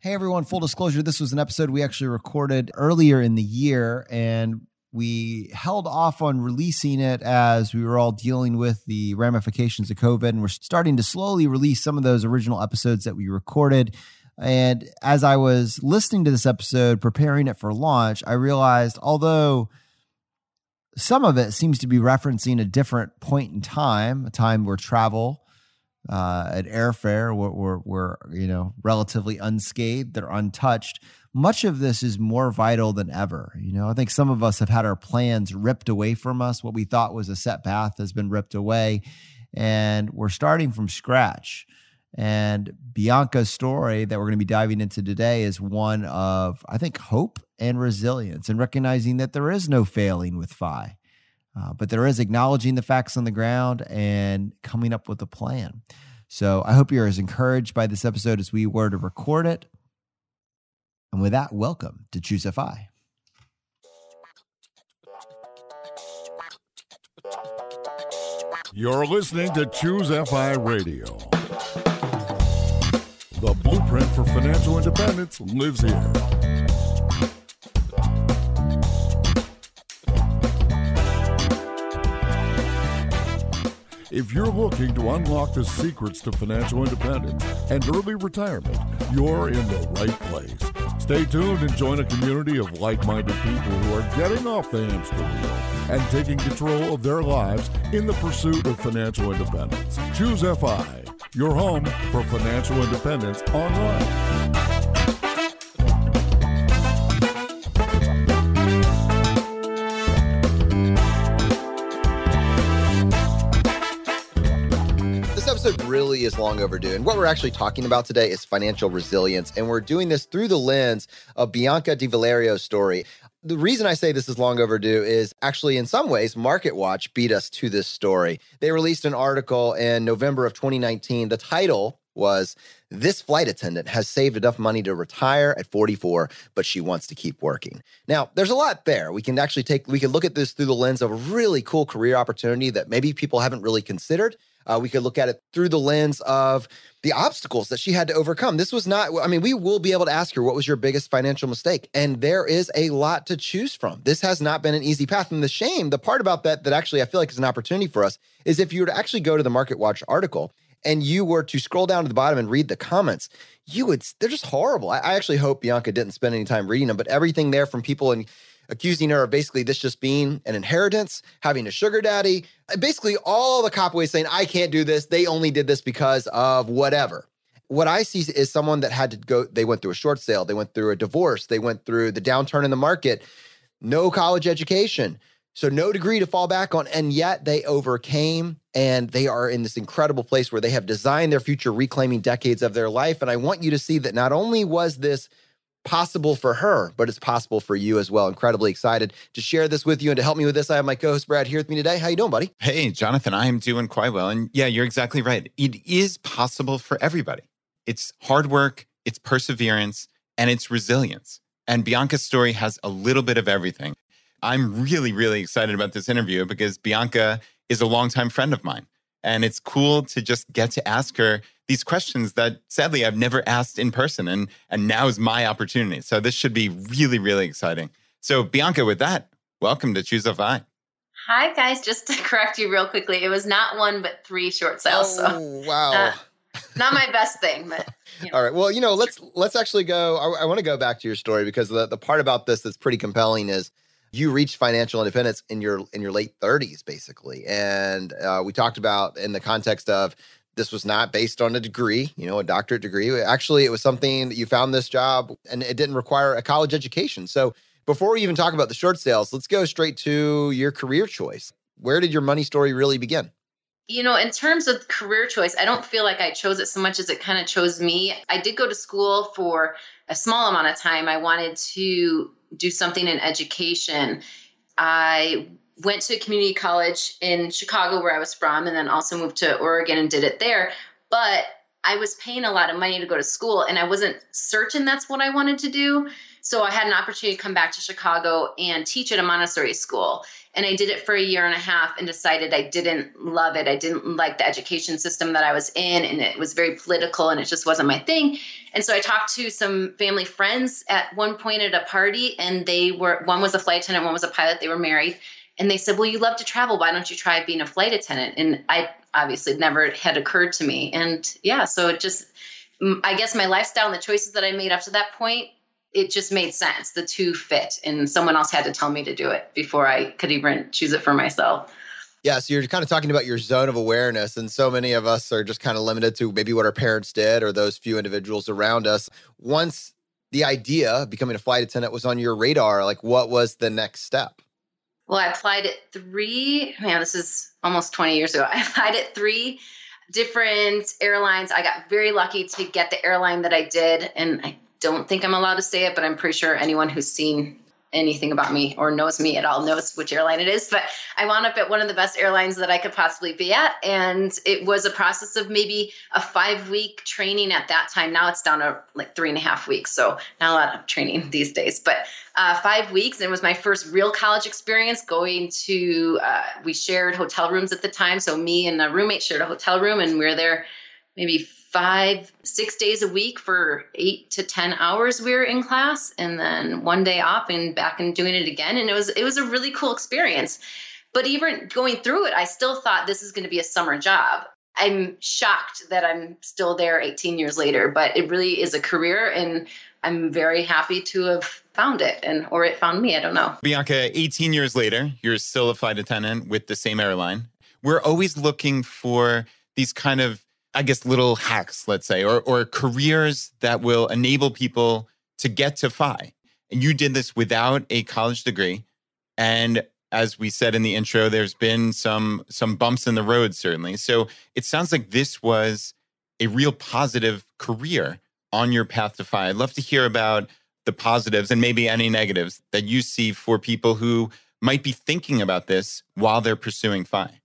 Hey everyone, full disclosure, this was an episode we actually recorded earlier in the year and we held off on releasing it as we were all dealing with the ramifications of COVID and we're starting to slowly release some of those original episodes that we recorded. And as I was listening to this episode, preparing it for launch, I realized although some of it seems to be referencing a different point in time, a time where travel uh, at airfare were, were, were, you know relatively unscathed. They're untouched. Much of this is more vital than ever you know? I think some of us have had our plans ripped away from us. What we thought was a set path has been ripped away. And we're starting from scratch. And bianca's story that we're going to be diving into today is one of i think hope and resilience and recognizing that there is no failing with FI uh, but there is acknowledging the facts on the ground and coming up with a plan. So I hope you're as encouraged by this episode as we were to record it. And with that, welcome to Choose FI. You're listening to Choose FI Radio. The blueprint for financial independence lives here. If you're looking to unlock the secrets to financial independence and early retirement, you're in the right place. Stay tuned and join a community of like minded people who are getting off the hamster wheel and taking control of their lives in the pursuit of financial independence. Choose FI, your home for financial independence online. Long overdue. And what we're actually talking about today is financial resilience. And we're doing this through the lens of Bianca DiValerio's story. The reason I say this is long overdue is actually, in some ways, MarketWatch beat us to this story. They released an article in November of 2019. The title was This flight attendant has saved enough money to retire at 44, but she wants to keep working. Now, there's a lot there. We can actually take, we can look at this through the lens of a really cool career opportunity that maybe people haven't really considered. Uh, we could look at it through the lens of the obstacles that she had to overcome. This was not, I mean, we will be able to ask her, what was your biggest financial mistake? And there is a lot to choose from. This has not been an easy path. And the shame, the part about that, that actually I feel like is an opportunity for us, is if you were to actually go to the MarketWatch article and you were to scroll down to the bottom and read the comments, you would, they're just horrible. I, I actually hope Bianca didn't spend any time reading them, but everything there from people and accusing her of basically this just being an inheritance, having a sugar daddy. Uh, basically, all the cop ways saying, I can't do this. They only did this because of whatever. What I see is someone that had to go, they went through a short sale, they went through a divorce, they went through the downturn in the market, no college education. So, no degree to fall back on. And yet they overcame and they are in this incredible place where they have designed their future, reclaiming decades of their life. And I want you to see that not only was this possible for her, but it's possible for you as well. Incredibly excited to share this with you and to help me with this. I have my co-host Brad here with me today. How you doing, buddy? Hey, Jonathan, I am doing quite well. And yeah, you're exactly right. It is possible for everybody. It's hard work, it's perseverance, and it's resilience. And Bianca's story has a little bit of everything. I'm really, really excited about this interview because Bianca is a longtime friend of mine. And it's cool to just get to ask her these questions that sadly I've never asked in person. And, and now is my opportunity. So this should be really, really exciting. So, Bianca, with that, welcome to Choose a FI. Hi, guys. Just to correct you real quickly, it was not one, but three short sales. Oh, so, wow. Uh, not my best thing, but you know. all right. Well, you know, let's let's actually go. I, I want to go back to your story because the, the part about this that's pretty compelling is you reached financial independence in your in your late 30s basically and uh, we talked about in the context of this was not based on a degree you know a doctorate degree actually it was something that you found this job and it didn't require a college education so before we even talk about the short sales let's go straight to your career choice where did your money story really begin you know, in terms of career choice, I don't feel like I chose it so much as it kind of chose me. I did go to school for a small amount of time. I wanted to do something in education. I went to community college in Chicago, where I was from, and then also moved to Oregon and did it there. But I was paying a lot of money to go to school and I wasn't certain that's what I wanted to do. So I had an opportunity to come back to Chicago and teach at a Montessori school. And I did it for a year and a half and decided I didn't love it. I didn't like the education system that I was in, and it was very political and it just wasn't my thing. And so I talked to some family friends at one point at a party, and they were one was a flight attendant, one was a pilot. They were married. And they said, Well, you love to travel. Why don't you try being a flight attendant? And I obviously never had occurred to me. And yeah, so it just, I guess my lifestyle and the choices that I made up to that point it just made sense. The two fit, and someone else had to tell me to do it before I could even choose it for myself. Yeah, so you're kind of talking about your zone of awareness, and so many of us are just kind of limited to maybe what our parents did or those few individuals around us. Once the idea of becoming a flight attendant was on your radar, like what was the next step? Well, I applied at three, man, this is almost 20 years ago. I applied at three different airlines. I got very lucky to get the airline that I did, and I don't think I'm allowed to say it, but I'm pretty sure anyone who's seen anything about me or knows me at all knows which airline it is. But I wound up at one of the best airlines that I could possibly be at. And it was a process of maybe a five week training at that time. Now it's down to like three and a half weeks. So not a lot of training these days, but uh, five weeks. And it was my first real college experience going to, uh, we shared hotel rooms at the time. So me and a roommate shared a hotel room and we were there maybe five, six days a week for eight to 10 hours we were in class and then one day off and back and doing it again. And it was, it was a really cool experience. But even going through it, I still thought this is going to be a summer job. I'm shocked that I'm still there 18 years later, but it really is a career and I'm very happy to have found it and or it found me, I don't know. Bianca, 18 years later, you're still a flight attendant with the same airline. We're always looking for these kind of I guess, little hacks, let's say, or, or careers that will enable people to get to FI. And you did this without a college degree. And as we said in the intro, there's been some some bumps in the road, certainly. So it sounds like this was a real positive career on your path to FI. I'd love to hear about the positives and maybe any negatives that you see for people who might be thinking about this while they're pursuing FI.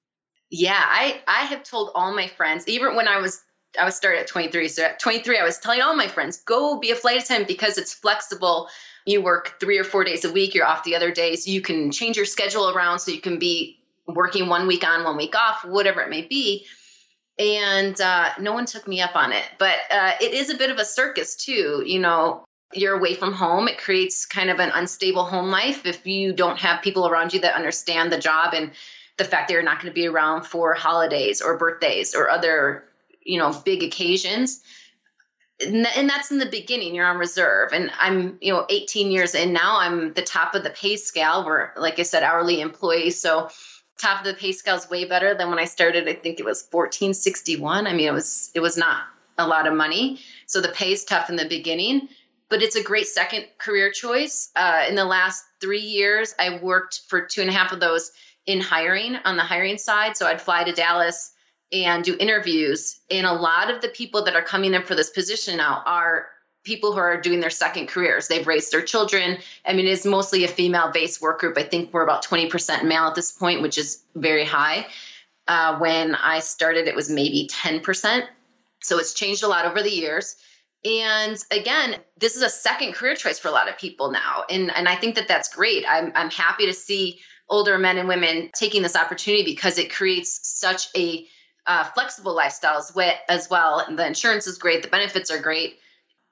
Yeah, I I have told all my friends, even when I was I was started at 23. So at 23, I was telling all my friends, go be a flight attendant because it's flexible. You work three or four days a week. You're off the other days. You can change your schedule around so you can be working one week on, one week off, whatever it may be. And uh, no one took me up on it. But uh, it is a bit of a circus too. You know, you're away from home. It creates kind of an unstable home life if you don't have people around you that understand the job and the fact they're not going to be around for holidays or birthdays or other you know big occasions. And, that's in the beginning you're on reserve. And i'm you know 18 years in now i'm the top of the pay scale. We're like i said hourly employees. So top of the pay scale is way better than when i started i think it was 1461 i mean it was it was not a lot of money. So the pay is tough in the beginning but it's a great second career choice. Uh, in the last three years i worked for two and a half of those in hiring on the hiring side. So I'd fly to Dallas and do interviews. And a lot of the people that are coming in for this position now are people who are doing their second careers. They've raised their children. I mean, it's mostly a female based work group. I think we're about 20% male at this point, which is very high. Uh, when I started, it was maybe 10%. So it's changed a lot over the years. And again, this is a second career choice for a lot of people now. And, and I think that that's great. I'm, I'm happy to see older men and women taking this opportunity because it creates such a uh, flexible lifestyle as well. And the insurance is great, the benefits are great.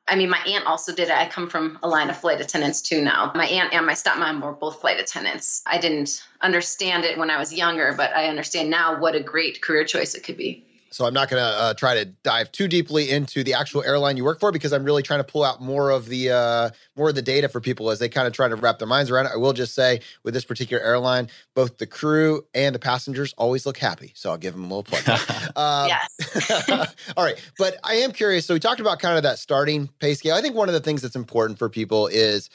I mean, my aunt also did it. I come from a line of flight attendants too now. My aunt and my stepmom were both flight attendants. I didn't understand it when I was younger, but I understand now what a great career choice it could be. So I'm not going to uh, try to dive too deeply into the actual airline you work for because I'm really trying to pull out more of the uh, more of the data for people as they kind of try to wrap their minds around it. I will just say with this particular airline, both the crew and the passengers always look happy. So I'll give them a little plug. uh, yes. all right, but I am curious. So we talked about kind of that starting pay scale. I think one of the things that's important for people is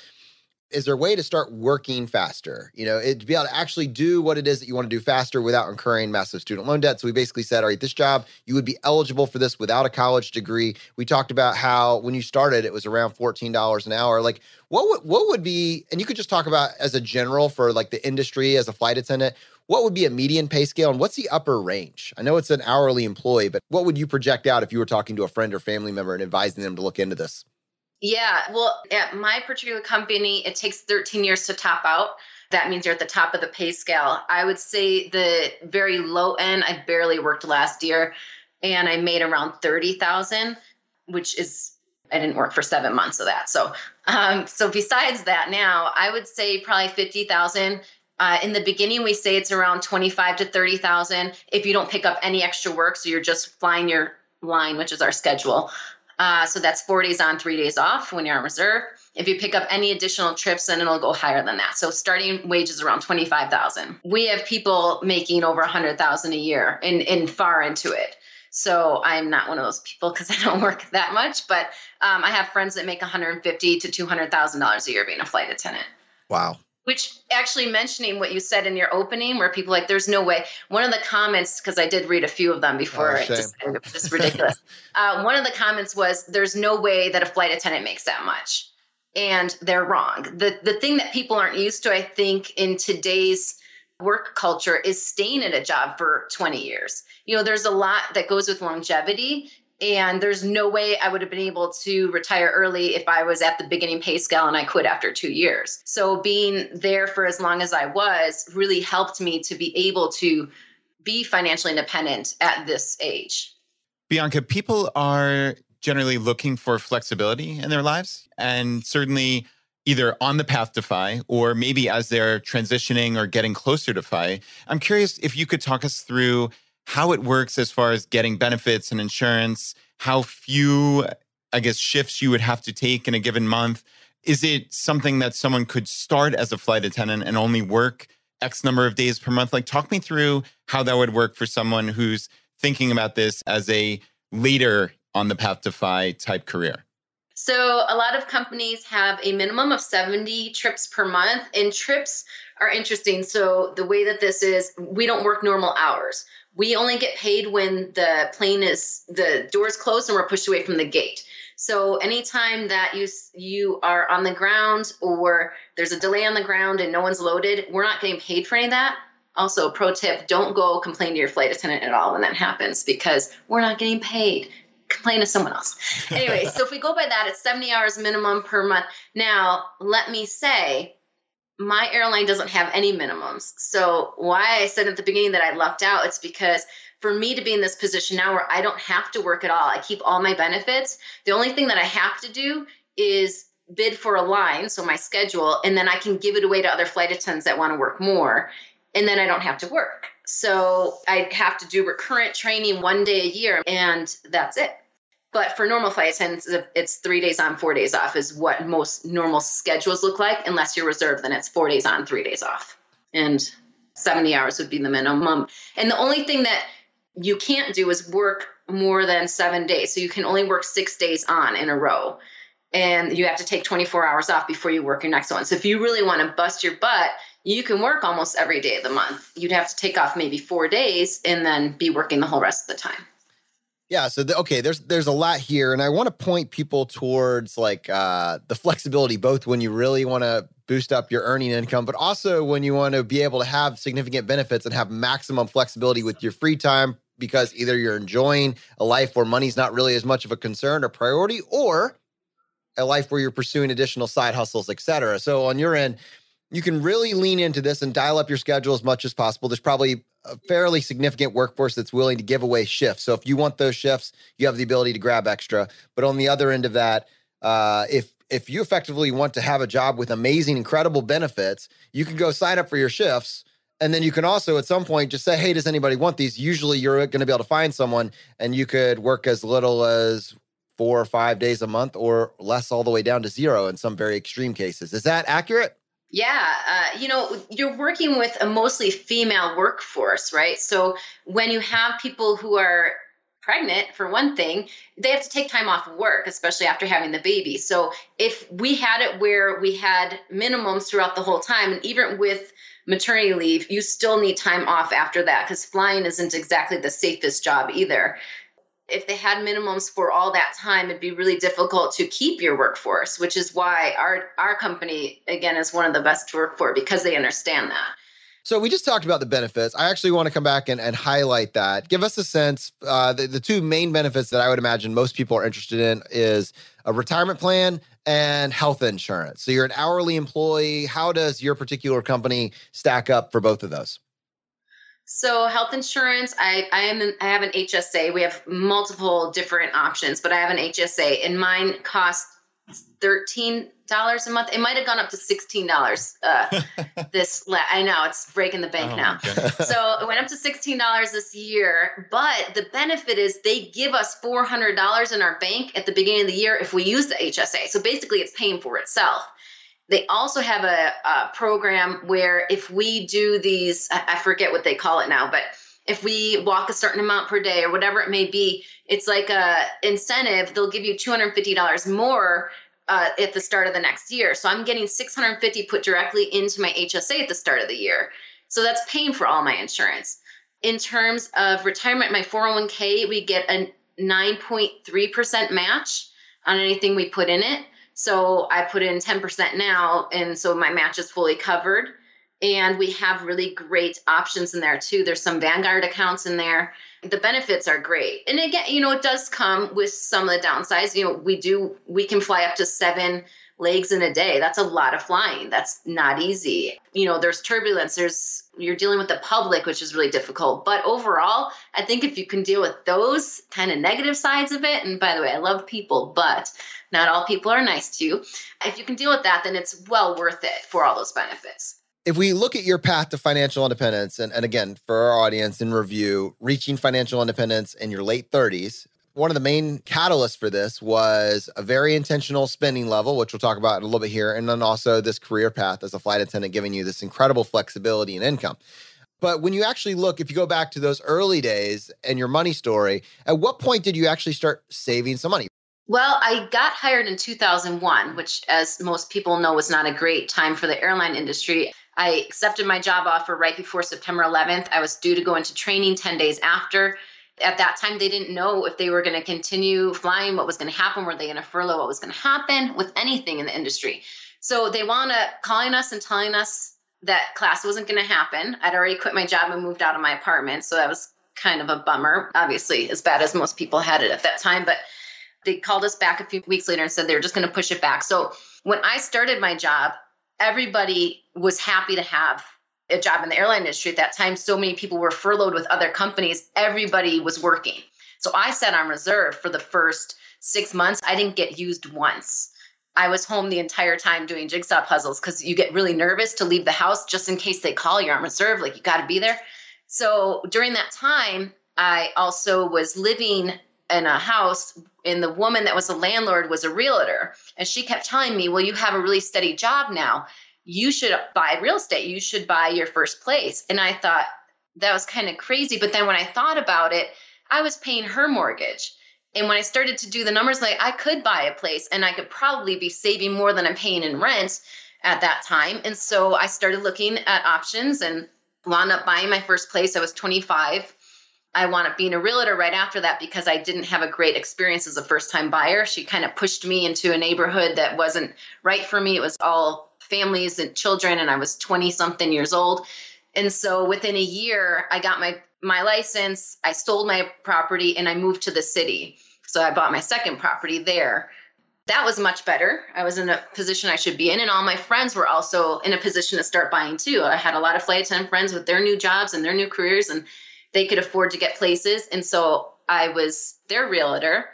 is there a way to start working faster? You know, it, to be able to actually do what it is that you want to do faster without incurring massive student loan debt. So we basically said, all right, this job, you would be eligible for this without a college degree. We talked about how when you started, it was around $14 an hour. Like what would, what would be, and you could just talk about as a general for like the industry as a flight attendant, what would be a median pay scale and what's the upper range? I know it's an hourly employee, but what would you project out if you were talking to a friend or family member and advising them to look into this? Yeah, well, at my particular company, it takes 13 years to top out. That means you're at the top of the pay scale. I would say the very low end, I barely worked last year and I made around 30,000, which is I didn't work for seven months of that. So, um, so besides that, now I would say probably fifty thousand. Uh, in the beginning, we say it's around twenty-five to thirty thousand if you don't pick up any extra work. So you're just flying your line, which is our schedule. Uh, so that's four days on, three days off when you're on reserve. If you pick up any additional trips, then it'll go higher than that. So starting wage is around twenty five thousand. We have people making over a hundred thousand a year, and in far into it. So I'm not one of those people because I don't work that much, but um, I have friends that make 150 to 200 thousand dollars a year being a flight attendant. Wow. Which actually mentioning what you said in your opening, where people like, "There's no way." One of the comments, because I did read a few of them before, oh, it just it was just ridiculous. uh, one of the comments was, "There's no way that a flight attendant makes that much," and they're wrong. the The thing that people aren't used to, I think, in today's work culture is staying at a job for 20 years. You know, there's a lot that goes with longevity. And there's no way I would have been able to retire early if I was at the beginning pay scale and I quit after two years. So being there for as long as I was really helped me to be able to be financially independent at this age. Bianca, people are generally looking for flexibility in their lives. And certainly either on the path to FI or maybe as they're transitioning or getting closer to FI. I'm curious if you could talk us through how it works as far as getting benefits and insurance, how few, I guess, shifts you would have to take in a given month. Is it something that someone could start as a flight attendant and only work X number of days per month? Like, talk me through how that would work for someone who's thinking about this as a leader on the path to FI type career. So, a lot of companies have a minimum of 70 trips per month, and trips are interesting. So, the way that this is, we don't work normal hours. We only get paid when the plane is the doors closed and we're pushed away from the gate. So anytime that you you are on the ground or there's a delay on the ground and no one's loaded, we're not getting paid for any of that. Also, pro tip: don't go complain to your flight attendant at all when that happens because we're not getting paid complain to someone else. Anyway, so if we go by that, it's 70 hours minimum per month. Now, let me say, my airline doesn't have any minimums. So why I said at the beginning that I lucked out, it's because for me to be in this position now where I don't have to work at all, I keep all my benefits. The only thing that I have to do is bid for a line, so my schedule, and then I can give it away to other flight attendants that want to work more, and then I don't have to work. So I have to do recurrent training one day a year, and that's it. But for normal flight attendants, it's three days on, four days off, is what most normal schedules look like. Unless you're reserved, then it's four days on, three days off. And 70 hours would be the minimum. And the only thing that you can't do is work more than seven days. So you can only work six days on in a row. And you have to take 24 hours off before you work your next one. So if you really want to bust your butt, you can work almost every day of the month. You'd have to take off maybe four days and then be working the whole rest of the time. Yeah, so the, okay, there's there's a lot here, and I want to point people towards like uh, the flexibility, both when you really want to boost up your earning income, but also when you want to be able to have significant benefits and have maximum flexibility with your free time, because either you're enjoying a life where money's not really as much of a concern or priority, or a life where you're pursuing additional side hustles, et cetera. So on your end, you can really lean into this and dial up your schedule as much as possible. There's probably a fairly significant workforce that's willing to give away shifts. So if you want those shifts, you have the ability to grab extra. But on the other end of that, uh, if if you effectively want to have a job with amazing, incredible benefits, you can go sign up for your shifts. And then you can also at some point just say, hey, does anybody want these? Usually you're going to be able to find someone and you could work as little as four or five days a month or less all the way down to zero in some very extreme cases. Is that accurate? Yeah, uh, you know, you're working with a mostly female workforce, right? So when you have people who are pregnant, for one thing, they have to take time off of work, especially after having the baby. So if we had it where we had minimums throughout the whole time, and even with maternity leave, you still need time off after that because flying isn't exactly the safest job either if they had minimums for all that time, it'd be really difficult to keep your workforce, which is why our our company again is one of the best to work for because they understand that. So we just talked about the benefits. I actually want to come back and, and highlight that. Give us a sense. Uh, the, the two main benefits that I would imagine most people are interested in is a retirement plan and health insurance. So you're an hourly employee. How does your particular company stack up for both of those? So health insurance, I I am I have an HSA. We have multiple different options, but I have an HSA, and mine costs thirteen dollars a month. It might have gone up to sixteen dollars. Uh, this la- I know it's breaking the bank Oh, now. So it went up to sixteen dollars this year. But the benefit is they give us four hundred dollars in our bank at the beginning of the year if we use the HSA. So basically, it's paying for itself. They also have a, a program where if we do these, I forget what they call it now, but if we walk a certain amount per day or whatever it may be, it's like a incentive. They'll give you two hundred fifty dollars more uh, at the start of the next year. So I'm getting 650 put directly into my HSA at the start of the year. So that's paying for all my insurance. In terms of retirement, my 401k, we get a 9.3% match on anything we put in it. So I put in 10% now, and so my match is fully covered. And we have really great options in there too. There's some Vanguard accounts in there. The benefits are great. And again, you know, it does come with some of the downsides. You know, we do, we can fly up to seven legs in a day. That's a lot of flying. That's not easy. You know, there's turbulence, there's, you're dealing with the public, which is really difficult. But overall, I think if you can deal with those kind of negative sides of it, and by the way, I love people, but not all people are nice to you. If you can deal with that, then it's well worth it for all those benefits if we look at your path to financial independence, and, and again, for our audience in review, reaching financial independence in your late 30s, one of the main catalysts for this was a very intentional spending level, which we'll talk about in a little bit here, and then also this career path as a flight attendant, giving you this incredible flexibility and income. But when you actually look, if you go back to those early days and your money story, at what point did you actually start saving some money? Well, I got hired in 2001, which, as most people know, was not a great time for the airline industry. I accepted my job offer right before September 11th. I was due to go into training 10 days after. At that time, they didn't know if they were going to continue flying, what was going to happen, were they going to furlough, what was going to happen with anything in the industry. So they wound up calling us and telling us that class wasn't going to happen. I'd already quit my job and moved out of my apartment. So that was kind of a bummer, obviously, as bad as most people had it at that time. But they called us back a few weeks later and said they were just going to push it back. So when I started my job, everybody was happy to have a job in the airline industry at that time. So many people were furloughed with other companies. Everybody was working. So I sat on reserve for the first six months. I didn't get used once. I was home the entire time doing jigsaw puzzles because you get really nervous to leave the house just in case they call you on reserve. Like you got to be there. So during that time, I also was living in a house and the woman that was a landlord was a realtor and she kept telling me well you have a really steady job now you should buy real estate. You should buy your first place. And i thought that was kind of crazy. But then when i thought about it i was paying her mortgage. And when i started to do the numbers like i could buy a place and i could probably be saving more than i'm paying in rent at that time. And so i started looking at options and wound up buying my first place. I was 25 I wound up being a realtor right after that because I didn't have a great experience as a first time buyer. She kind of pushed me into a neighborhood that wasn't right for me. It was all families and children, and I was 20 something years old. And so within a year, I got my, my license, I sold my property, and I moved to the city. So I bought my second property there. That was much better. I was in a position I should be in, and all my friends were also in a position to start buying too. I had a lot of flight attendant friends with their new jobs and their new careers, and they could afford to get places. And so I was their realtor.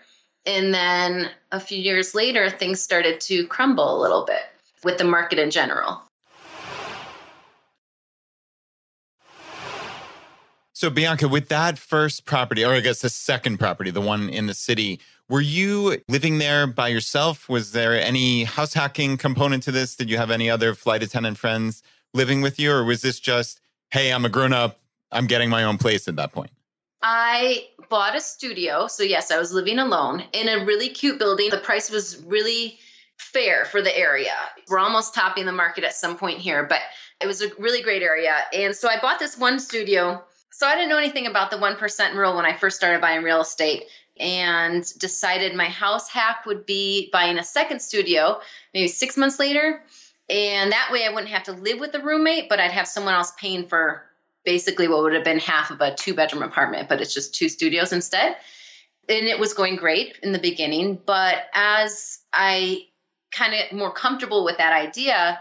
And then a few years later, things started to crumble a little bit with the market in general. So, Bianca, with that first property, or I guess the second property, the one in the city, were you living there by yourself? Was there any house hacking component to this? Did you have any other flight attendant friends living with you? Or was this just, hey, I'm a grown up, I'm getting my own place at that point? I bought a studio. So, yes, I was living alone in a really cute building. The price was really fair for the area. We're almost topping the market at some point here, but it was a really great area. And so I bought this one studio. So I didn't know anything about the 1% rule when I first started buying real estate and decided my house hack would be buying a second studio maybe six months later And that way I wouldn't have to live with a roommate, but I'd have someone else paying for basically what would have been half of a two bedroom apartment, but it's just two studios instead. And it was going great in the beginning. But as I kind of more comfortable with that idea,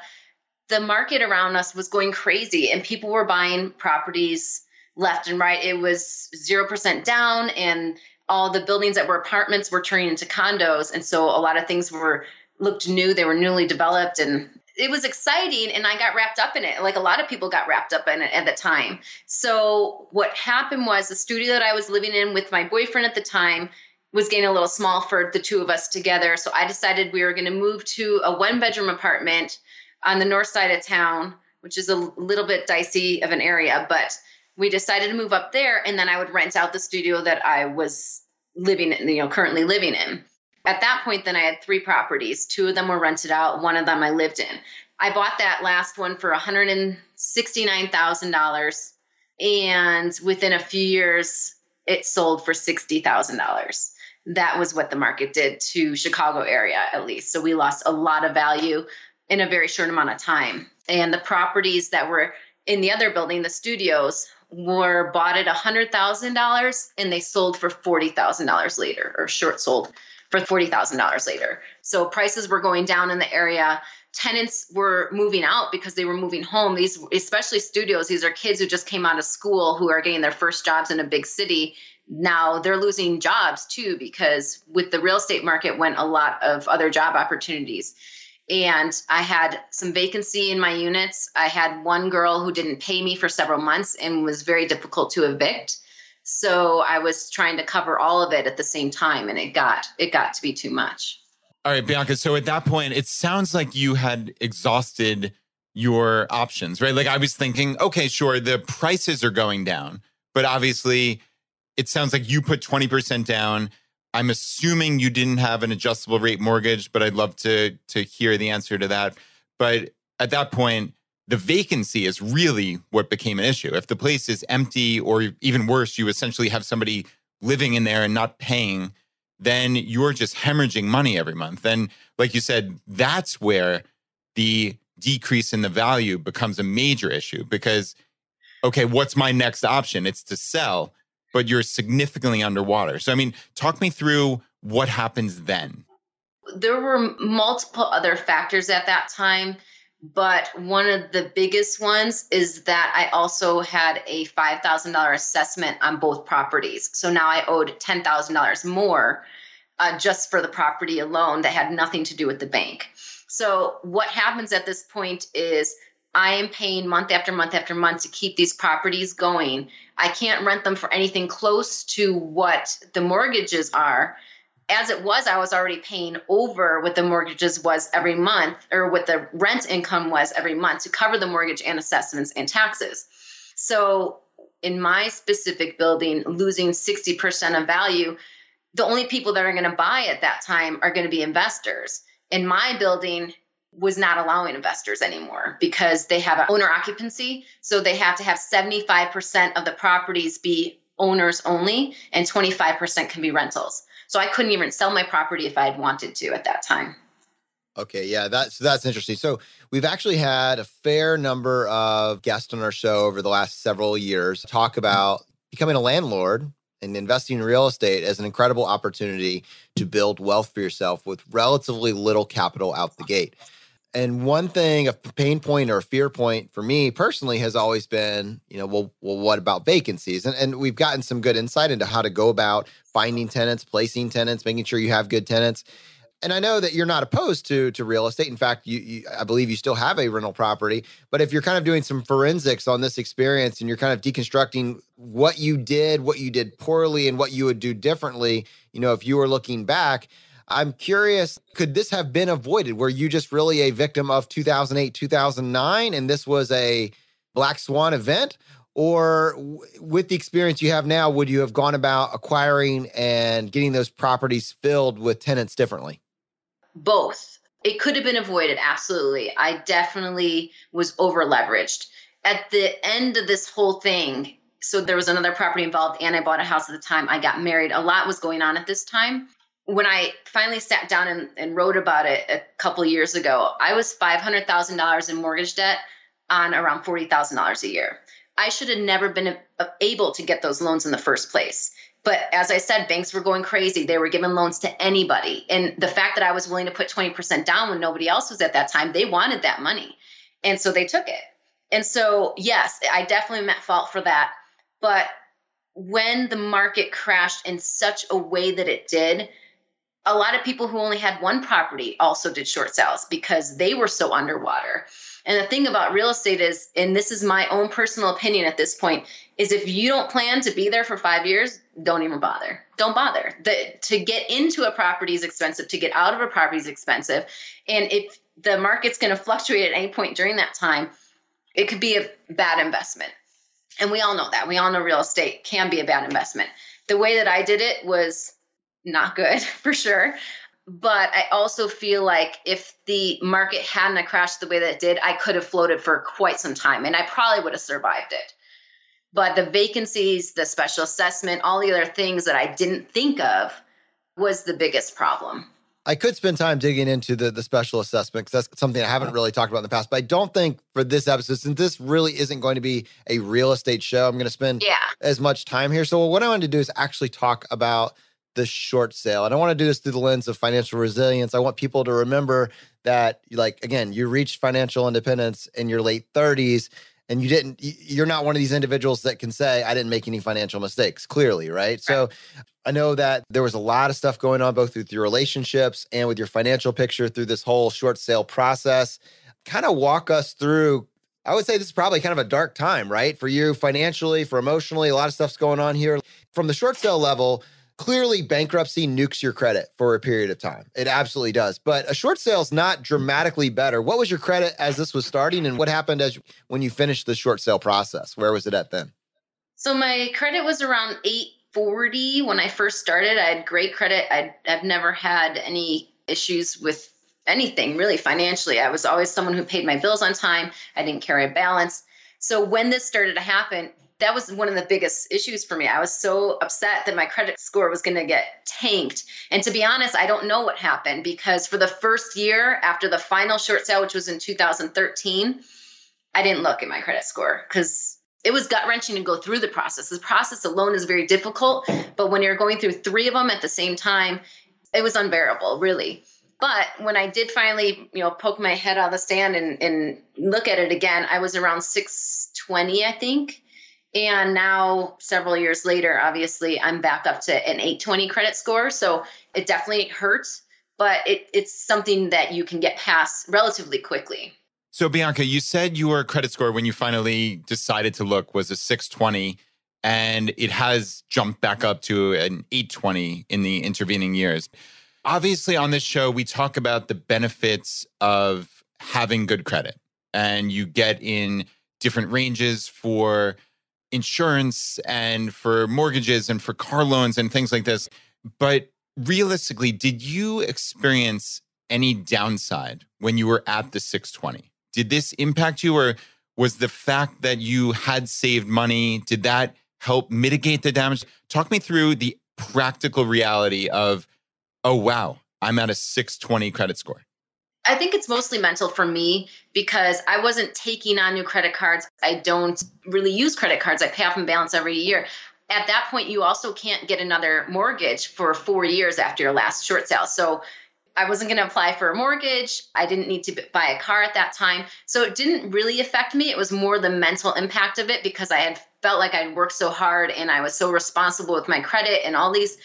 the market around us was going crazy and people were buying properties left and right. It was 0% down and all the buildings that were apartments were turning into condos. And so a lot of things were looked new. They were newly developed and it was exciting and I got wrapped up in it. Like a lot of people got wrapped up in it at the time. So what happened was the studio that I was living in with my boyfriend at the time was getting a little small for the two of us together. So I decided we were going to move to a one bedroom apartment on the north side of town, which is a little bit dicey of an area, but we decided to move up there and then I would rent out the studio that I was living in, you know, currently living in. At that point, then I had three properties. Two of them were rented out, one of them I lived in. I bought that last one for $169,000. And within a few years, it sold for $60,000. That was what the market did to Chicago area, at least. So we lost a lot of value in a very short amount of time. And the properties that were in the other building, the studios, were bought at $100,000 and they sold for $40,000 later or short sold for $40,000 later. So prices were going down in the area. Tenants were moving out because they were moving home. These, especially studios, these are kids who just came out of school who are getting their first jobs in a big city. Now they're losing jobs too because with the real estate market went a lot of other job opportunities. And I had some vacancy in my units. I had one girl who didn't pay me for several months and was very difficult to evict so I was trying to cover all of it at the same time and it got it got to be too much. All right, Bianca. So at that point, it sounds like you had exhausted your options, right? Like I was thinking, okay, sure, the prices are going down, but obviously it sounds like you put 20% down. I'm assuming you didn't have an adjustable rate mortgage, but I'd love to to hear the answer to that. But at that point, the vacancy is really what became an issue. If the place is empty, or even worse, you essentially have somebody living in there and not paying, then you're just hemorrhaging money every month. And like you said, that's where the decrease in the value becomes a major issue because, okay, what's my next option? It's to sell, but you're significantly underwater. So, I mean, talk me through what happens then. There were multiple other factors at that time but one of the biggest ones is that I also had a $5,000 assessment on both properties. So now I owed $10,000 more uh, just for the property alone that had nothing to do with the bank. So what happens at this point is I am paying month after month after month to keep these properties going. I can't rent them for anything close to what the mortgages are as it was, I was already paying over what the mortgages was every month or what the rent income was every month to cover the mortgage and assessments and taxes. So in my specific building, losing 60% of value, the only people that are going to buy at that time are going to be investors. In my building, was not allowing investors anymore because they have owner occupancy. So they have to have 75% of the properties be owners only and 25% can be rentals. So I couldn't even sell my property if I had wanted to at that time. Okay, yeah, that's that's interesting. So we've actually had a fair number of guests on our show over the last several years talk about becoming a landlord and investing in real estate as an incredible opportunity to build wealth for yourself with relatively little capital out the gate. And one thing, a pain point or a fear point for me personally has always been, you know, well, well, what about vacancies? And, and we've gotten some good insight into how to go about finding tenants, placing tenants, making sure you have good tenants. And I know that you're not opposed to to real estate. In fact, you, you, I believe you still have a rental property. But if you're kind of doing some forensics on this experience and you're kind of deconstructing what you did, what you did poorly, and what you would do differently, you know, if you were looking back, I'm curious, could this have been avoided? Were you just really a victim of 2008, 2009, and this was a black swan event? Or with the experience you have now, would you have gone about acquiring and getting those properties filled with tenants differently? Both. It could have been avoided, absolutely. I definitely was over leveraged. At the end of this whole thing, so there was another property involved, and I bought a house at the time. I got married. A lot was going on at this time when I finally sat down and, and wrote about it a couple years ago, I was $500,000 in mortgage debt on around $40,000 a year. I should have never been uh, able to get those loans in the first place. But as I said, banks were going crazy. They were giving loans to anybody. And the fact that I was willing to put 20% down when nobody else was at that time, they wanted that money. And so they took it. And so, yes, I definitely met fault for that. But when the market crashed in such a way that it did, a lot of people who only had one property also did short sales because they were so underwater. And the thing about real estate is, and this is my own personal opinion at this point, is if you don't plan to be there for five years, don't even bother. Don't bother. The, to get into a property is expensive. To get out of a property is expensive. And if the market's going to fluctuate at any point during that time, it could be a bad investment. And we all know that. We all know real estate can be a bad investment. The way that I did it was not good for sure. But I also feel like if the market hadn't crashed the way that it did, I could have floated for quite some time and I probably would have survived it. But the vacancies, the special assessment, all the other things that I didn't think of was the biggest problem. I could spend time digging into the, the special assessment because that's something I haven't really talked about in the past. But I don't think for this episode, since this really isn't going to be a real estate show, I'm going to spend yeah. as much time here. So what I wanted to do is actually talk about the short sale. And I want to do this through the lens of financial resilience. I want people to remember that, like, again, you reached financial independence in your late 30s and you didn't, you're not one of these individuals that can say, I didn't make any financial mistakes, clearly, right? So I know that there was a lot of stuff going on both with your relationships and with your financial picture through this whole short sale process. Kind of walk us through I would say this is probably kind of a dark time, right? For you financially, for emotionally, a lot of stuff's going on here. From the short sale level, clearly bankruptcy nukes your credit for a period of time. It absolutely does. But a short sale is not dramatically better. What was your credit as this was starting and what happened as when you finished the short sale process? Where was it at then? So my credit was around 840 when I first started. I had great credit. i have never had any issues with anything really financially. I was always someone who paid my bills on time. I didn't carry a balance. So when this started to happen, that was one of the biggest issues for me. I was so upset that my credit score was going to get tanked. And to be honest, I don't know what happened because for the first year after the final short sale, which was in 2013, I didn't look at my credit score because it was gut wrenching to go through the process. The process alone is very difficult, but when you're going through three of them at the same time, it was unbearable, really. But when I did finally, you know, poke my head out of the stand and, and look at it again, I was around 620, I think. And now, several years later, obviously, I'm back up to an 820 credit score. So it definitely hurts, but it, it's something that you can get past relatively quickly. So, Bianca, you said your credit score when you finally decided to look was a 620, and it has jumped back up to an 820 in the intervening years. Obviously, on this show, we talk about the benefits of having good credit, and you get in different ranges for insurance and for mortgages and for car loans and things like this. But realistically, did you experience any downside when you were at the 620? Did this impact you or was the fact that you had saved money did that help mitigate the damage? Talk me through the practical reality of oh wow, I'm at a 620 credit score. I think it's mostly mental for me because I wasn't taking on new credit cards. I don't really use credit cards. I pay off and balance every year. At that point, you also can't get another mortgage for four years after your last short sale. So I wasn't going to apply for a mortgage. I didn't need to buy a car at that time. So it didn't really affect me. It was more the mental impact of it because I had felt like I'd worked so hard and I was so responsible with my credit and all these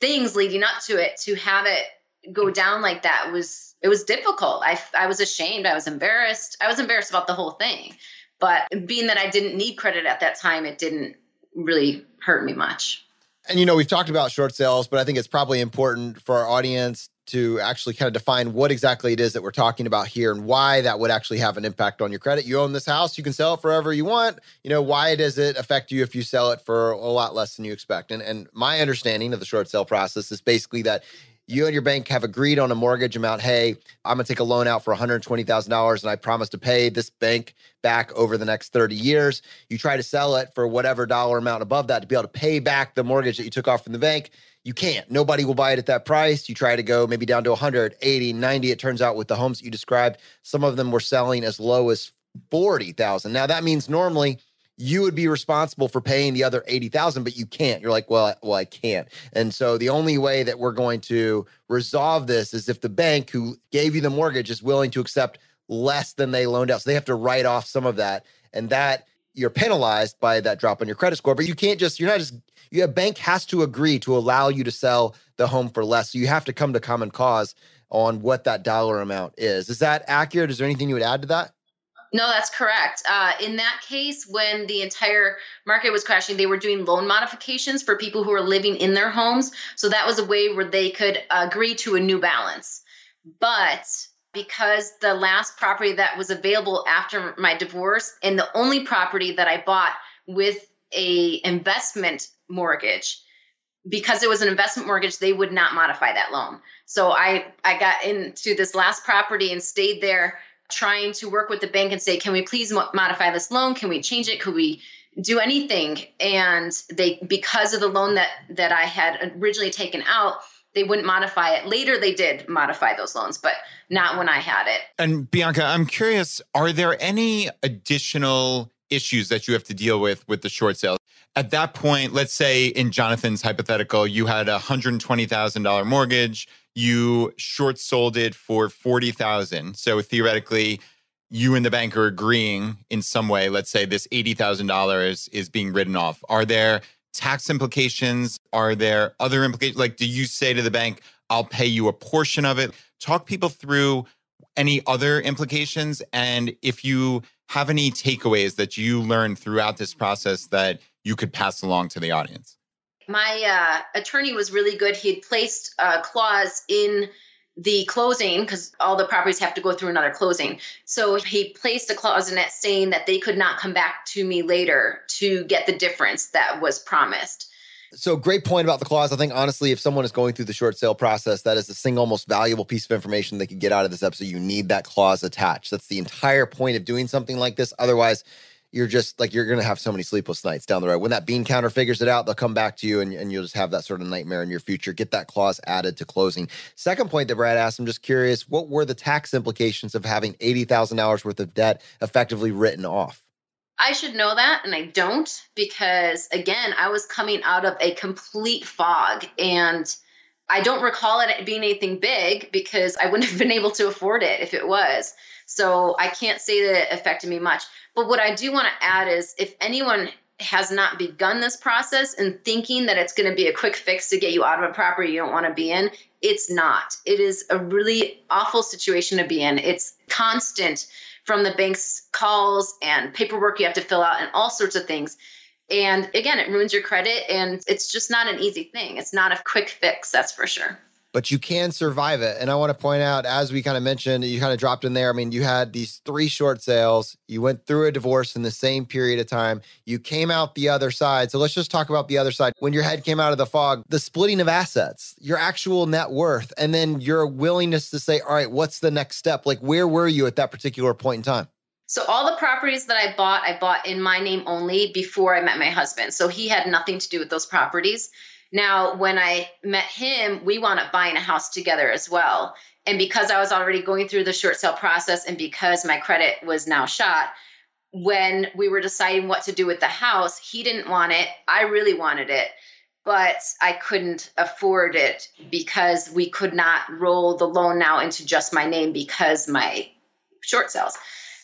things leading up to it to have it go down like that was it was difficult. I I was ashamed. I was embarrassed. I was embarrassed about the whole thing. But being that I didn't need credit at that time, it didn't really hurt me much. And you know, we've talked about short sales, but I think it's probably important for our audience to actually kind of define what exactly it is that we're talking about here and why that would actually have an impact on your credit. You own this house, you can sell it forever you want. You know, why does it affect you if you sell it for a lot less than you expect? And and my understanding of the short sale process is basically that you and your bank have agreed on a mortgage amount. Hey, I'm going to take a loan out for $120,000 and I promise to pay this bank back over the next 30 years. You try to sell it for whatever dollar amount above that to be able to pay back the mortgage that you took off from the bank. You can't. Nobody will buy it at that price. You try to go maybe down to 100, 80, 90. It turns out with the homes that you described, some of them were selling as low as 40,000. Now that means normally you would be responsible for paying the other 80,000 but you can't. You're like, "Well, well I can't." And so the only way that we're going to resolve this is if the bank who gave you the mortgage is willing to accept less than they loaned out. So they have to write off some of that and that you're penalized by that drop on your credit score, but you can't just you're not just your bank has to agree to allow you to sell the home for less. So you have to come to common cause on what that dollar amount is. Is that accurate? Is there anything you would add to that? No, that's correct. Uh, in that case, when the entire market was crashing, they were doing loan modifications for people who were living in their homes. So that was a way where they could agree to a new balance. But because the last property that was available after my divorce and the only property that I bought with a investment mortgage because it was an investment mortgage they would not modify that loan so i i got into this last property and stayed there trying to work with the bank and say, can we please mo- modify this loan? Can we change it? Could we do anything? And they, because of the loan that that I had originally taken out, they wouldn't modify it. Later, they did modify those loans, but not when I had it. And Bianca, I'm curious: are there any additional issues that you have to deal with with the short sale? At that point, let's say in Jonathan's hypothetical, you had a hundred twenty thousand dollar mortgage you short sold it for 40,000. So theoretically, you and the bank are agreeing in some way. Let's say this $80,000 is being written off. Are there tax implications? Are there other implications? Like, do you say to the bank, I'll pay you a portion of it? Talk people through any other implications. And if you have any takeaways that you learned throughout this process that you could pass along to the audience my uh, attorney was really good. He had placed a clause in the closing because all the properties have to go through another closing. So he placed a clause in it saying that they could not come back to me later to get the difference that was promised. So great point about the clause. I think honestly, if someone is going through the short sale process, that is the single most valuable piece of information they could get out of this episode. You need that clause attached. That's the entire point of doing something like this. Otherwise, you're just like you're to have so many sleepless nights down the road. When that bean counter figures it out, they'll come back to you and, and you'll just have that sort of nightmare in your future. Get that clause added to closing. Second point that Brad asked, I'm just curious, what were the tax implications of having $80,000 worth of debt effectively written off? I should know that, and I don't because, again, I was coming out of a complete fog and I don't recall it being anything big because I wouldn't have been able to afford it if it was. So I can't say that it affected me much. But what I do want to add is if anyone has not begun this process and thinking that it's going to be a quick fix to get you out of a property you don't want to be in, it's not. It is a really awful situation to be in. It's constant from the bank's calls and paperwork you have to fill out and all sorts of things. And again, it ruins your credit and it's just not an easy thing. It's not a quick fix, that's for sure but you can survive it. And I want to point out, as we kind of mentioned, you kind of dropped in there. I mean, you had these three short sales, you went through a divorce in the same period of time, you came out the other side. So let's just talk about the other side. When your head came out of the fog, the splitting of assets, your actual net worth, and then your willingness to say, all right, what's the next step? Like, where were you at that particular point in time? So all the properties that I bought, I bought in my name only before I met my husband. So he had nothing to do with those properties. Now, when I met him, we wound up buying a house together as well. And because I was already going through the short sale process and because my credit was now shot, when we were deciding what to do with the house, he didn't want it. I really wanted it, but I couldn't afford it because we could not roll the loan now into just my name because my short sales.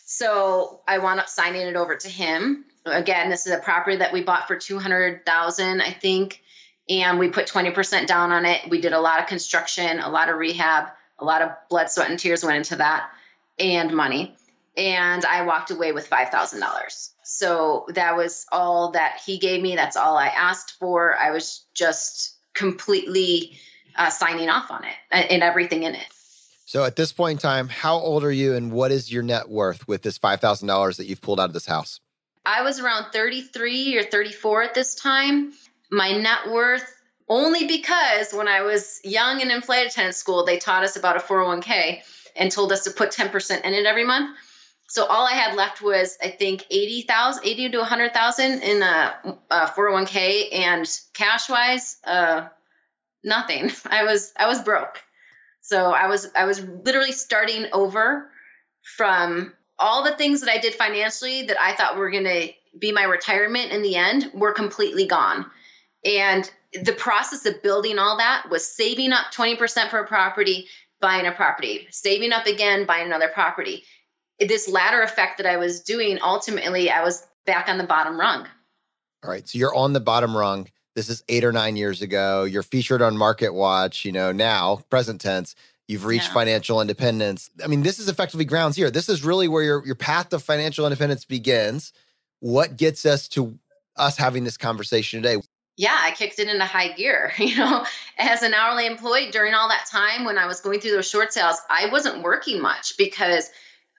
So I wound up signing it over to him. Again, this is a property that we bought for 200,000, I think and we put 20% down on it. We did a lot of construction, a lot of rehab, a lot of blood, sweat, and tears went into that, and money. And I walked away with $5,000. So that was all that he gave me. That's all I asked for. I was just completely uh, signing off on it and everything in it. So at this point in time, how old are you and what is your net worth with this $5,000 that you've pulled out of this house? I was around 33 or 34 at this time my net worth only because when I was young and in flight attendant school, they taught us about a 401k and told us to put 10% in it every month. So all I had left was I think 80,000, 80 to 100,000 in a, a 401k and cash wise, uh, nothing. I was, I was broke. So I was, I was literally starting over from all the things that I did financially that I thought were going to be my retirement in the end were completely gone. And the process of building all that was saving up 20% for a property, buying a property, saving up again, buying another property. This ladder effect that I was doing, ultimately, I was back on the bottom rung. All right. So you're on the bottom rung. This is eight or nine years ago. You're featured on MarketWatch, you know, now, present tense. You've reached yeah. financial independence. I mean, this is effectively ground zero. This is really where your, your path to financial independence begins. What gets us to us having this conversation today? Yeah, I kicked it into high gear. You know, as an hourly employee during all that time when I was going through those short sales, I wasn't working much because,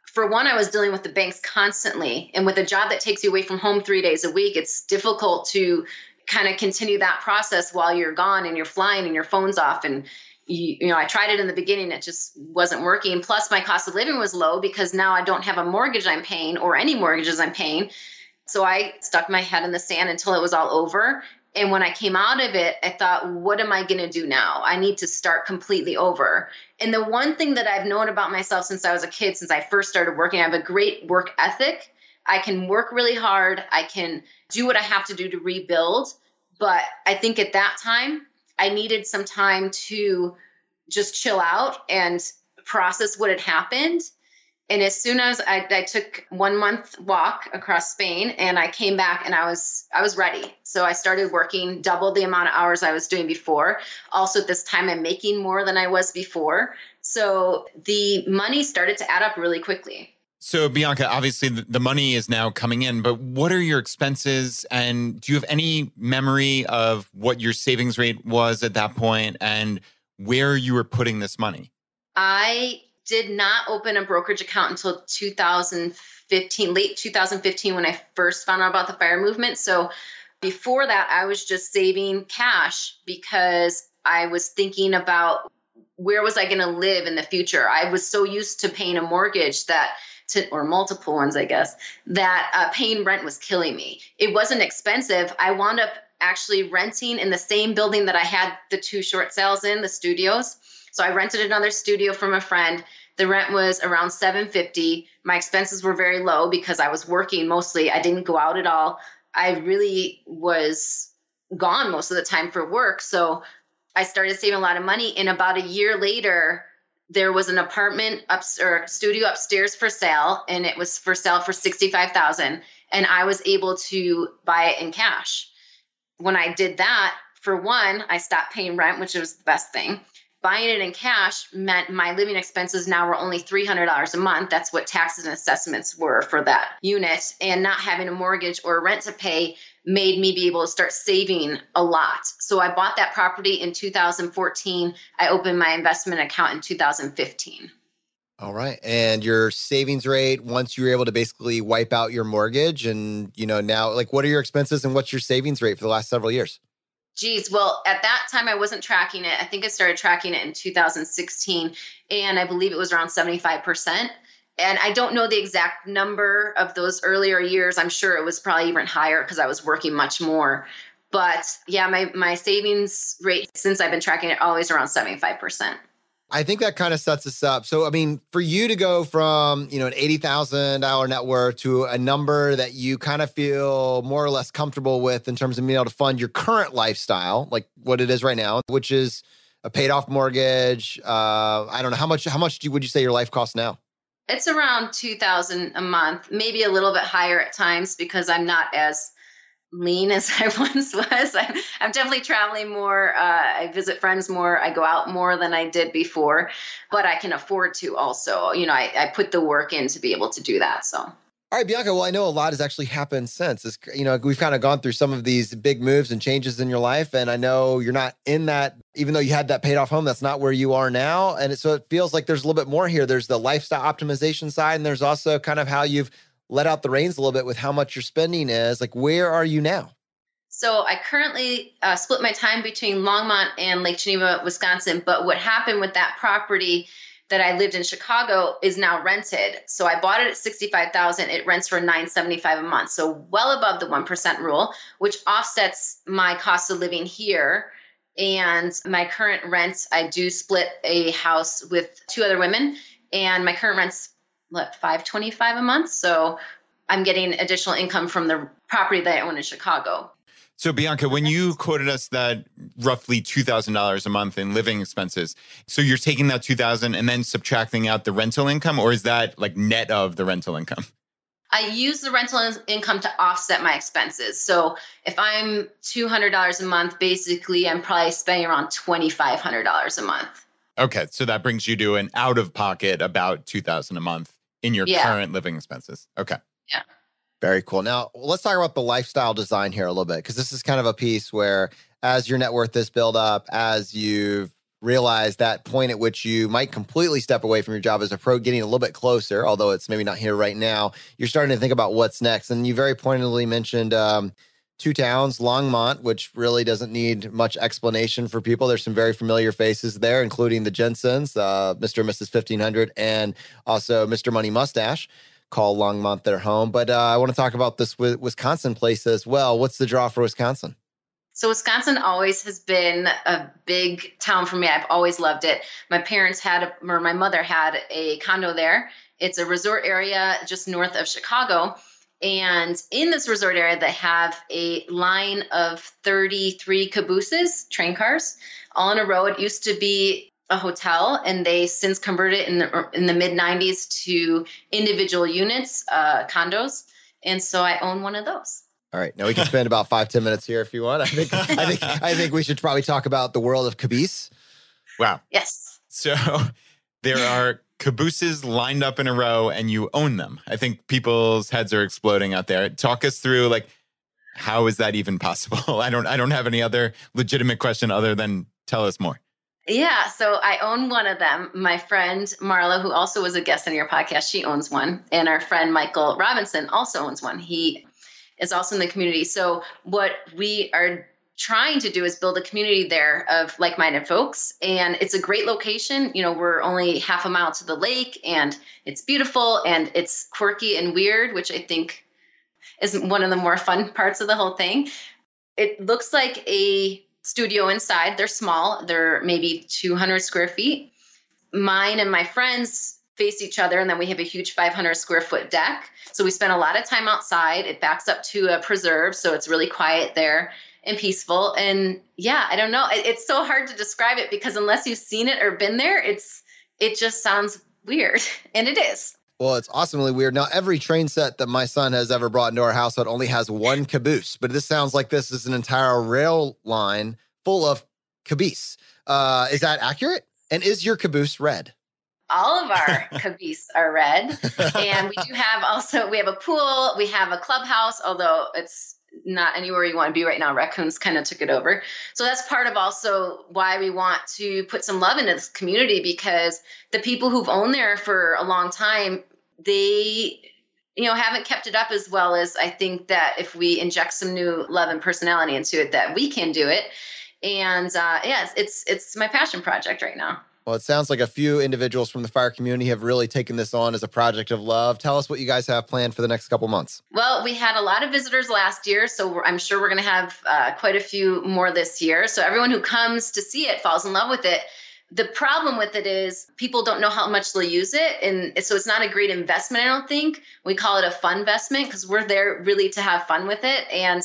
for one, I was dealing with the banks constantly. And with a job that takes you away from home three days a week, it's difficult to kind of continue that process while you're gone and you're flying and your phone's off. And, you, you know, I tried it in the beginning, it just wasn't working. Plus, my cost of living was low because now I don't have a mortgage I'm paying or any mortgages I'm paying. So I stuck my head in the sand until it was all over and when I came out of it, I thought, what am I going to do now? I need to start completely over. And the one thing that I've known about myself since I was a kid, since I first started working, I have a great work ethic. I can work really hard. I can do what I have to do to rebuild. But I think at that time, I needed some time to just chill out and process what had happened and as soon as I, I, took one month walk across Spain and I came back and I was I was ready. So I started working double the amount of hours I was doing before. Also at this time I'm making more than I was before. So the money started to add up really quickly. So Bianca, obviously the money is now coming in, but what are your expenses and do you have any memory of what your savings rate was at that point and where you were putting this money? I did not open a brokerage account until 2015, late 2015, when I first found out about the fire movement. So before that, I was just saving cash because I was thinking about where was I going to live in the future. I was so used to paying a mortgage that to, or multiple ones, I guess, that uh, paying rent was killing me. It wasn't expensive. I wound up actually renting in the same building that I had the two short sales in, the studios. So I rented another studio from a friend. The rent was around 750. My expenses were very low because I was working mostly. I didn't go out at all. I really was gone most of the time for work. So I started saving a lot of money. And about a year later, there was an apartment up or studio upstairs for sale, and it was for sale for sixty-five thousand. And I was able to buy it in cash. When I did that, for one, I stopped paying rent, which was the best thing buying it in cash meant my living expenses now were only $300 a month. That's what taxes and assessments were for that unit. And not having a mortgage or rent to pay made me be able to start saving a lot. So I bought that property in 2014. I opened my investment account in 2015. All right. And your savings rate once you were able to basically wipe out your mortgage and you know now like what are your expenses and what's your savings rate for the last several years? Geez, well, at that time I wasn't tracking it. I think I started tracking it in 2016, and I believe it was around 75%. And I don't know the exact number of those earlier years. I'm sure it was probably even higher because I was working much more. But yeah, my, my savings rate since I've been tracking it always around 75%. I think that kind of sets us up. So, I mean, for you to go from, you know, an $80,000 net worth to a number that you kind of feel more or less comfortable with in terms of being able to fund your current lifestyle, like what it is right now, which is a paid off mortgage. Uh, I don't know how much, how much do, would you say your life costs now? It's around 2000 a month, maybe a little bit higher at times because I'm not as lean as I once was. I'm, definitely traveling more. Uh, I visit friends more. I go out more than I did before, but I can afford to also. You know, I, I put the work in to be able to do that. So. All right, Bianca. Well, I know a lot has actually happened since. It's, you know, we've kind of gone through some of these big moves and changes in your life, and I know you're not in that. Even though you had that paid off home, that's not where you are now, and it, so it feels like there's a little bit more here. There's the lifestyle optimization side, and there's also kind of how you've let out the reins a little bit with how much your spending is. Like, where are you now? So I currently uh, split my time between Longmont and Lake Geneva, Wisconsin. But what happened with that property that I lived in Chicago is now rented. So I bought it at 65,000. It rents for 975 a month. So well above the 1% rule, which offsets my cost of living here. And my current rent, I do split a house with two other women, and my current rent's what 525 a month. So I'm getting additional income from the property that I own in Chicago. So Bianca, when you quoted us that roughly two thousand dollars a month in living expenses, so you're taking that two thousand and then subtracting out the rental income, or is that like net of the rental income? I use the rental income to offset my expenses. So if I'm two hundred dollars a month, basically I'm probably spending around twenty five hundred dollars a month. Okay, so that brings you to an out of pocket about two thousand a month in your Yeah. current living expenses. Okay. Yeah. Very cool. Now, let's talk about the lifestyle design here a little bit, because this is kind of a piece where, as your net worth is built up, as you've realized that point at which you might completely step away from your job as a pro, getting a little bit closer, although it's maybe not here right now, you're starting to think about what's next. And you very pointedly mentioned um, two towns, Longmont, which really doesn't need much explanation for people. There's some very familiar faces there, including the Jensens, uh, Mr. and Mrs. 1500, and also Mr. Money Mustache call Longmont their home. But uh, I want to talk about this wi- Wisconsin place as well. What's the draw for Wisconsin? So Wisconsin always has been a big town for me. I've always loved it. My parents had, a, or my mother had a condo there. It's a resort area just north of Chicago. And in this resort area, they have a line of 33 cabooses, train cars, all in a row. It used to be a hotel, and they since converted it in the, in the mid 90s to individual units, uh, condos. And so I own one of those. All right, now we can spend about five ten minutes here if you want. I think I think I think we should probably talk about the world of caboose. Wow. Yes. So there are cabooses lined up in a row and you own them. I think people's heads are exploding out there. Talk us through like how is that even possible? I don't I don't have any other legitimate question other than tell us more. Yeah, so I own one of them. My friend Marla, who also was a guest on your podcast, she owns one. And our friend Michael Robinson also owns one. He is also in the community. So, what we are trying to do is build a community there of like minded folks. And it's a great location. You know, we're only half a mile to the lake and it's beautiful and it's quirky and weird, which I think is one of the more fun parts of the whole thing. It looks like a studio inside. They're small, they're maybe 200 square feet. Mine and my friends face each other, and then we have a huge 500 square foot deck. So we spend a lot of time outside. It backs up to a preserve, so it's really quiet there and peaceful. And yeah, I don't know. It- It's so hard to describe it because unless you've seen it or been there, it's it just sounds weird, and it is. Well, it's awesomely weird. Now, every train set that my son has ever brought into our household only has one caboose, but this sounds like this is an entire rail line full of caboose. Uh, is that accurate? And is your caboose red? all of our caboose are red and we do have also we have a pool we have a clubhouse although it's not anywhere you want to be right now. Raccoons kind of took it over. So that's part of also why we want to put some love into this community because the people who've owned there for a long time they you know haven't kept it up as well as i think that if we inject some new love and personality into it that we can do it. And uh, yeah it's, it's it's my passion project right now Well, it sounds like a few individuals from the fire community have really taken this on as a project of love. Tell us what you guys have planned for the next couple months. Well, we had a lot of visitors last year, so I'm sure we're going to have uh, quite a few more this year. So everyone who comes to see it falls in love with it. The problem with it is people don't know how much they'll use it, and so it's not a great investment. I don't think we call it a fun investment because we're there really to have fun with it. And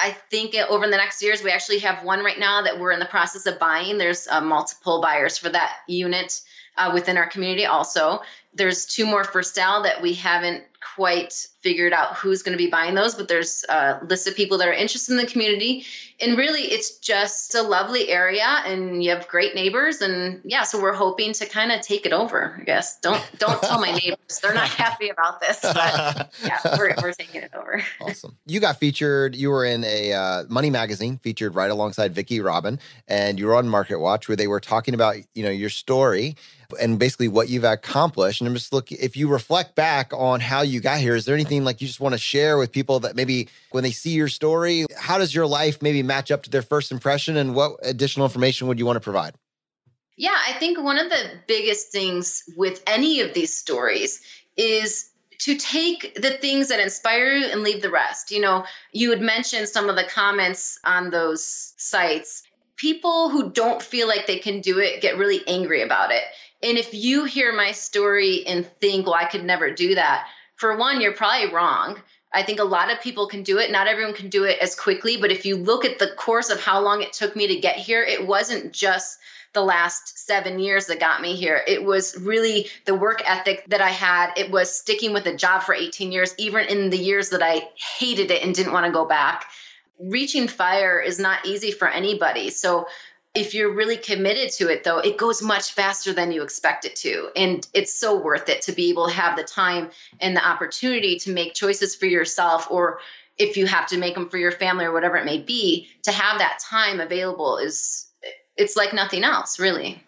I think over the next years, we actually have one right now that we're in the process of buying. There's uh, multiple buyers for that unit uh, within our community. Also, there's two more for sale that we haven't quite figured out who's going to be buying those, but there's a list of people that are interested in the community. And really, it's just a lovely area, and you have great neighbors. And yeah, so we're hoping to kind of take it over. I guess don't don't tell my neighbors; they're not happy about this. But yeah, we're we're taking it over. Awesome. You got featured. You were in a uh, Money magazine, featured right alongside Vicki Robin, and you were on MarketWatch, where they were talking about you know your story and basically what you've accomplished. And I'm just looking, if you reflect back on how you got here, is there anything like you just want to share with people that maybe when they see your story, how does your life maybe match up to their first impression? And what additional information would you want to provide? Yeah, I think one of the biggest things with any of these stories is to take the things that inspire you and leave the rest. You know, you had mentioned some of the comments on those sites. People who don't feel like they can do it get really angry about it. And if you hear my story and think, well, I could never do that, for one, you're probably wrong. I think a lot of people can do it. Not everyone can do it as quickly, but if you look at the course of how long it took me to get here, it wasn't just the last seven years that got me here. It was really the work ethic that I had. It was sticking with a job for 18 years, even in the years that I hated it and didn't want to go back. Reaching fire is not easy for anybody. So if you're really committed to it though it goes much faster than you expect it to and it's so worth it to be able to have the time and the opportunity to make choices for yourself or if you have to make them for your family or whatever it may be to have that time available is it's like nothing else, really.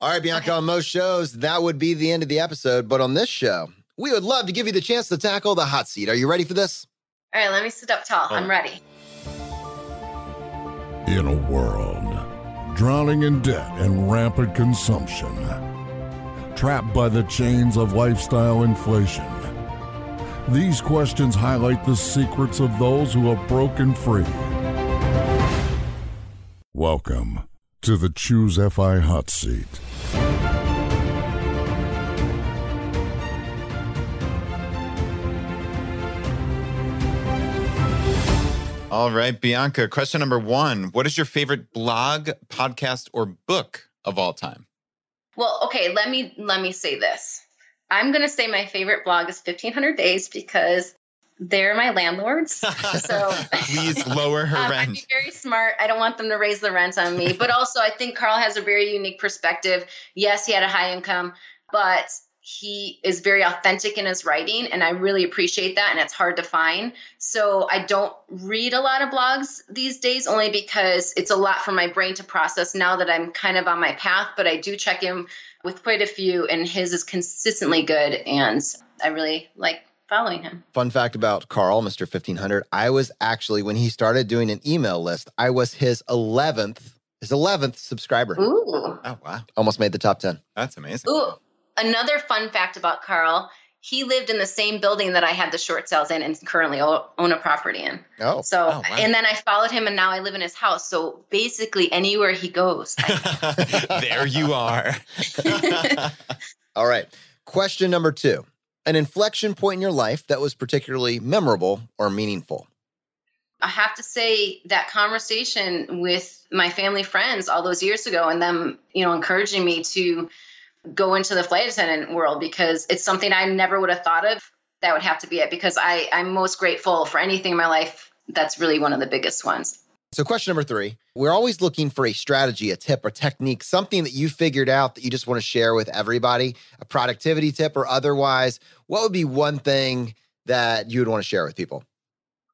All right, Bianca, okay. on most shows, that would be the end of the episode. But on this show, we would love to give you the chance to tackle the hot seat. Are you ready for this? All right, let me sit up tall. Oh. I'm ready. In a world drowning in debt and rampant consumption, trapped by the chains of lifestyle inflation, these questions highlight the secrets of those who have broken free. Welcome to the ChooseFI Hot Seat. All right, Bianca, question number one What is your favorite blog, podcast, or book of all time? Well, okay, let me let me say this. I'm going to say my favorite blog is 1500 Days because they're my landlords. So please lower her um, rent. I'm very smart. I don't want them to raise the rent on me. But also, I think Carl has a very unique perspective. Yes, he had a high income, but he is very authentic in his writing and i really appreciate that and it's hard to find so i don't read a lot of blogs these days only because it's a lot for my brain to process now that i'm kind of on my path but i do check in with quite a few and his is consistently good and i really like following him. Fun fact about Carl, Mr. 1500, I was actually, when he started doing an email list, I was his 11th, his 11th subscriber. Ooh. Oh, wow. Almost made the top 10. That's amazing. Ooh. Another fun fact about Carl, he lived in the same building that I had the short sales in and currently own a property in. Oh. So, oh, wow. and then I followed him and now I live in his house. So basically, anywhere he goes, there you are. All right. Question number two an inflection point in your life that was particularly memorable or meaningful? I have to say that conversation with my family friends all those years ago and them, you know, encouraging me to go into the flight attendant world because it's something I never would have thought of. That would have to be it because I, I'm most grateful for anything in my life. That's really one of the biggest ones. So, question number three we're always looking for a strategy, a tip, or technique, something that you figured out that you just want to share with everybody, a productivity tip or otherwise. What would be one thing that you would want to share with people?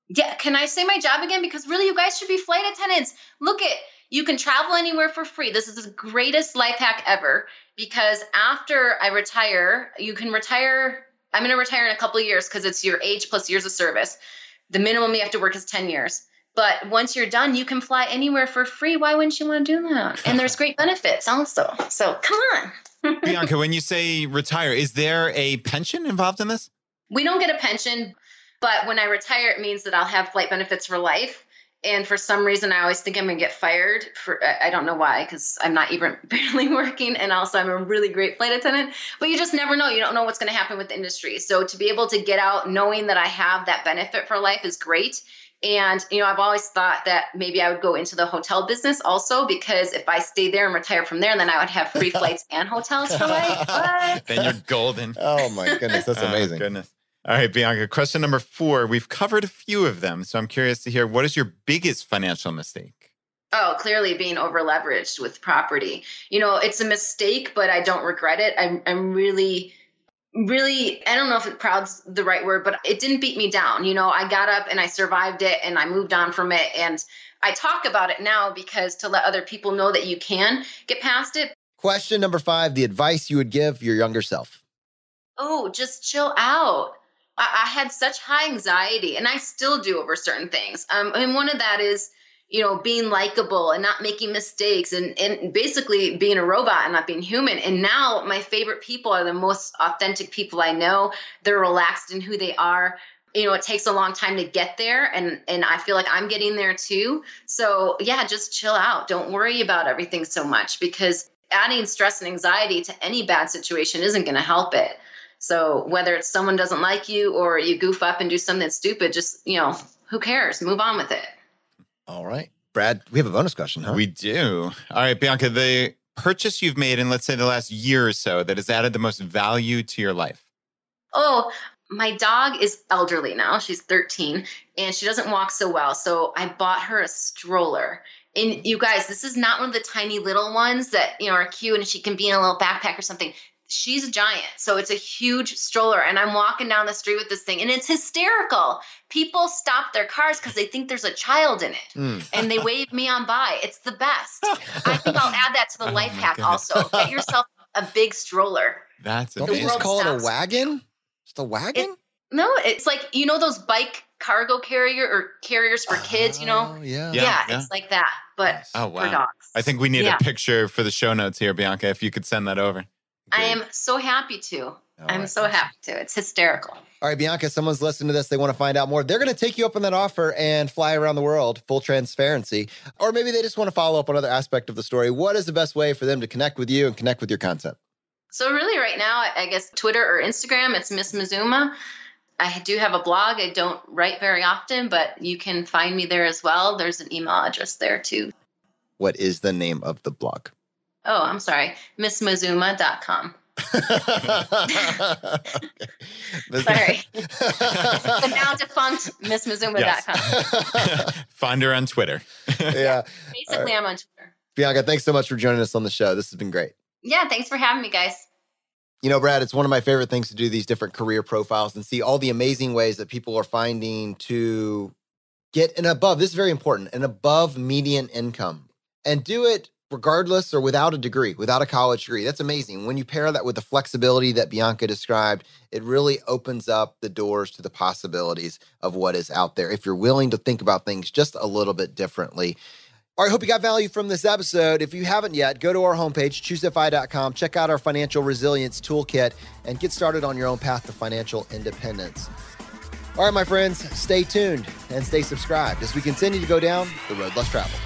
Yeah, can I say my job again? Because really, you guys should be flight attendants. Look at you can travel anywhere for free. This is the greatest life hack ever because after I retire, you can retire. I'm going to retire in a couple of years because it's your age plus years of service. The minimum you have to work is 10 years. But once you're done, you can fly anywhere for free. Why wouldn't you want to do that? And there's great benefits also. So come on. Bianca, when you say retire, is there a pension involved in this? We don't get a pension, but when I retire, it means that I'll have flight benefits for life. And for some reason, I always think I'm going to get fired. For I don't know why, because I'm not even barely working, and also I'm a really great flight attendant. But you just never know. You don't know what's going to happen with the industry. So to be able to get out knowing that I have that benefit for life is great. And, you know, I've always thought that maybe I would go into the hotel business also because if I stay there and retire from there, then I would have free flights and hotels for life. then you're golden. Oh, my goodness. That's oh, amazing. Oh, goodness. All right, Bianca, question number four. We've covered a few of them. So I'm curious to hear what is your biggest financial mistake? Oh, clearly being over leveraged with property. You know, it's a mistake, but I don't regret it. I'm, I'm really really i don't know if proud's the right word but it didn't beat me down you know i got up and i survived it and i moved on from it and i talk about it now because to let other people know that you can get past it Question number five the advice you would give your younger self. Oh, just chill out. I, I had such high anxiety, and I still do over certain things. Um, and one of that is, you know, being likable and not making mistakes and, and basically being a robot and not being human. And now my favorite people are the most authentic people I know. They're relaxed in who they are. You know, it takes a long time to get there and and I feel like I'm getting there too. So, yeah, just chill out. Don't worry about everything so much because adding stress and anxiety to any bad situation isn't going to help it. So, whether it's someone doesn't like you or you goof up and do something stupid, just, you know, who cares? Move on with it. All right. Brad, we have a bonus question, huh? We do. All right, Bianca, the purchase you've made in, let's say, the last year or so that has added the most value to your life? Oh, my dog is elderly now. She's 13 and she doesn't walk so well. So I bought her a stroller. And you guys, this is not one of the tiny little ones that, you know, are cute and she can be in a little backpack or something she's a giant. So it's a huge stroller. And I'm walking down the street with this thing and it's hysterical. People stop their cars because they think there's a child in it mm. and they wave me on by. It's the best. I think I'll add that to the oh life hack goodness. also. Get yourself a big stroller. That's Don't amazing. just call stops. it a wagon? It's the wagon? It, no, it's like, you know, those bike cargo carrier or carriers for kids, you know? Oh, yeah. Yeah, yeah, yeah. it's like that, but oh, wow. for dogs. I think we need yeah. a picture for the show notes here, Bianca, if you could send that over. I am so happy to. All I'm right. so happy to. It's hysterical. All right, Bianca, someone's listening to this. They want to find out more. They're going to take you up on that offer and fly around the world, full transparency. Or maybe they just want to follow up on other aspect of the story. What is the best way for them to connect with you and connect with your content? So, really, right now, I guess Twitter or Instagram, it's Miss Mazuma. I do have a blog. I don't write very often, but you can find me there as well. There's an email address there too. What is the name of the blog? Oh, I'm sorry. MissMazuma.com. Sorry. the now defunct MissMazuma.com. Find her on Twitter. yeah. Basically, right. I'm on Twitter. Bianca, thanks so much for joining us on the show. This has been great. Yeah, thanks for having me, guys. You know, Brad, it's one of my favorite things to do these different career profiles and see all the amazing ways that people are finding to get an above, this is very important, an above median income and do it regardless or without a degree, without a college degree. That's amazing. When you pair that with the flexibility that Bianca described, it really opens up the doors to the possibilities of what is out there if you're willing to think about things just a little bit differently. All right, hope you got value from this episode. If you haven't yet, go to our homepage, choosefi.com, check out our financial resilience toolkit, and get started on your own path to financial independence. All right, my friends, stay tuned and stay subscribed as we continue to go down the road less traveled.